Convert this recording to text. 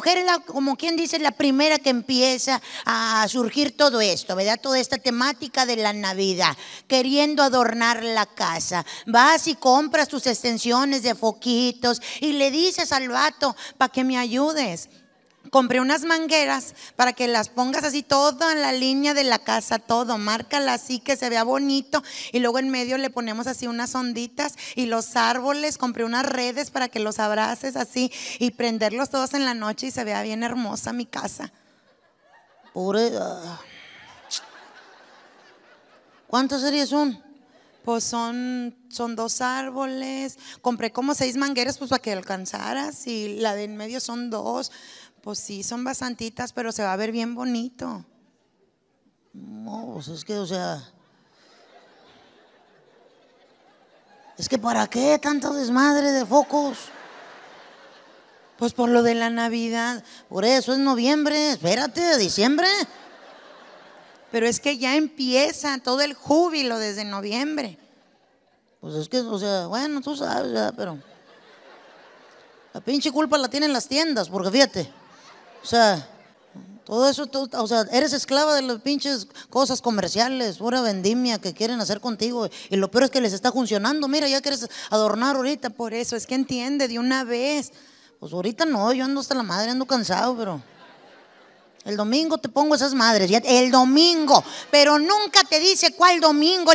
mujer es la, como quien dice, la primera que empieza a surgir todo esto, ¿verdad? Toda esta temática de la Navidad, queriendo adornar la casa. Vas y compras tus extensiones de foquitos y le dices al vato, para que me ayudes. Compré unas mangueras para que las pongas así toda en la línea de la casa, todo, márcala así que se vea bonito y luego en medio le ponemos así unas onditas y los árboles, compré unas redes para que los abraces así y prenderlos todos en la noche y se vea bien hermosa mi casa. Ah. ¿Cuántas series son? Pues son, son dos árboles. Compré como seis mangueras pues para que alcanzaras y la de en medio son dos. Pues sí, son bastantitas, pero se va a ver bien bonito. No, pues es que, o sea. Es que ¿para qué tanto desmadre de focos? Pues por lo de la Navidad. Por eso es noviembre. Espérate, diciembre. Pero es que ya empieza todo el júbilo desde noviembre. Pues es que, o sea, bueno, tú sabes, ya, pero. La pinche culpa la tienen las tiendas, porque fíjate. O sea, todo eso, o sea, eres esclava de las pinches cosas comerciales, pura vendimia que quieren hacer contigo. Y lo peor es que les está funcionando. Mira, ya quieres adornar ahorita. Por eso es que entiende de una vez. Pues ahorita no, yo ando hasta la madre, ando cansado, pero. El domingo te pongo esas madres, el domingo, pero nunca te dice cuál domingo.